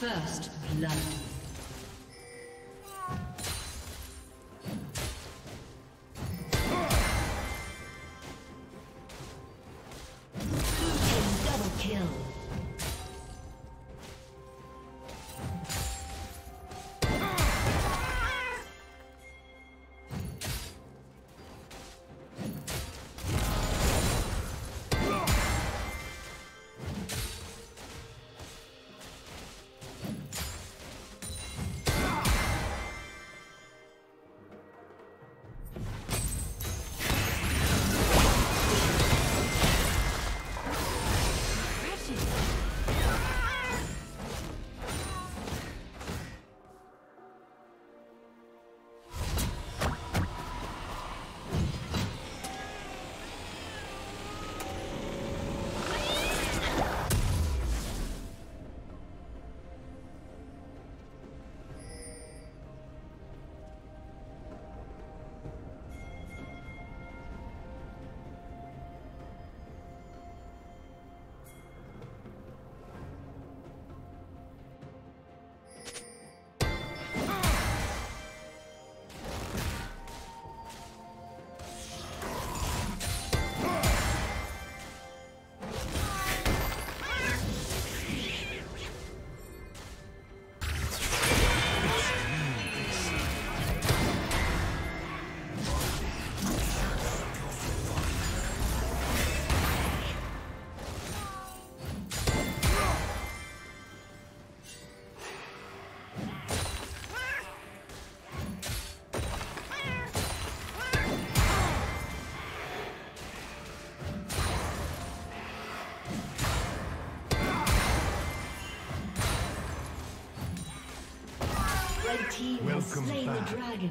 First blood. Welcome slain back. the dragon.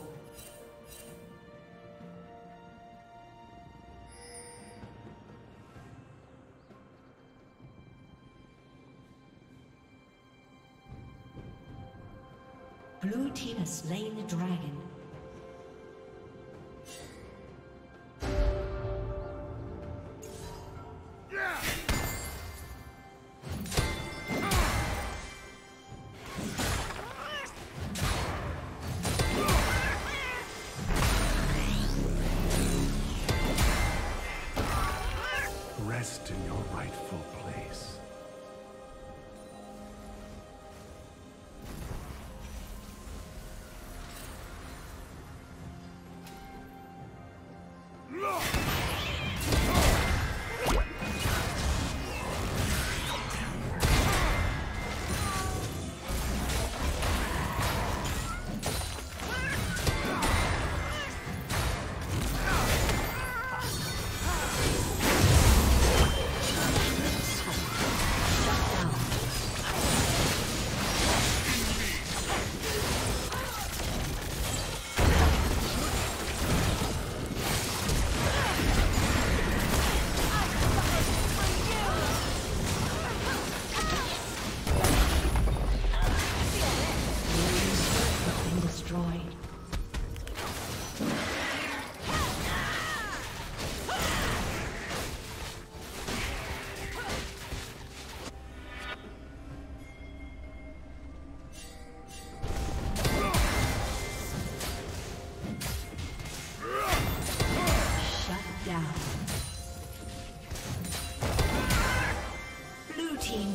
Dragon.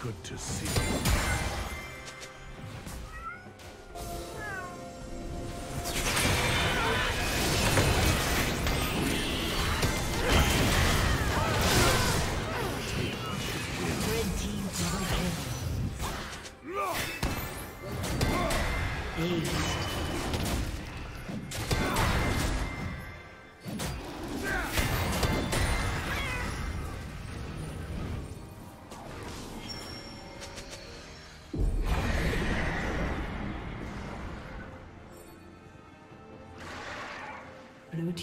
good to see you.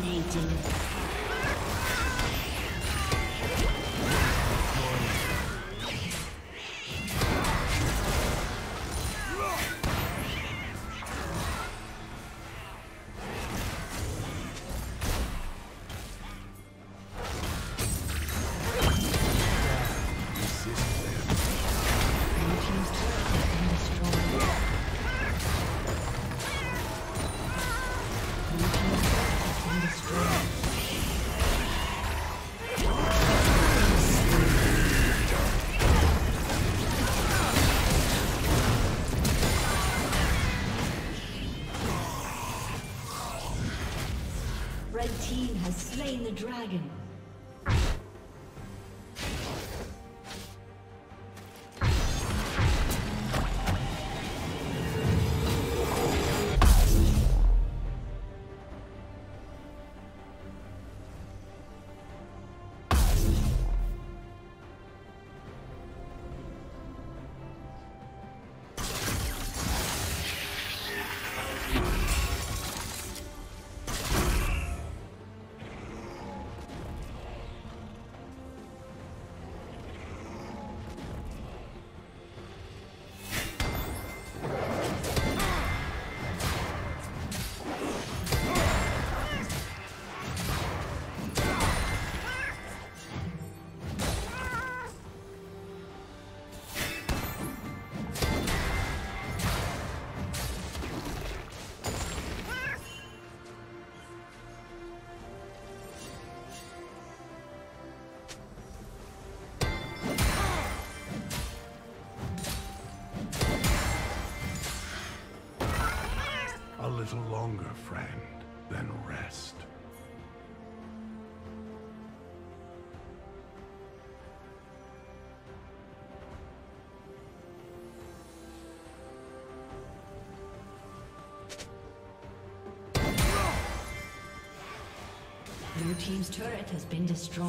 Been The dragon. Little longer, friend, then rest. Blue Team's turret has been destroyed.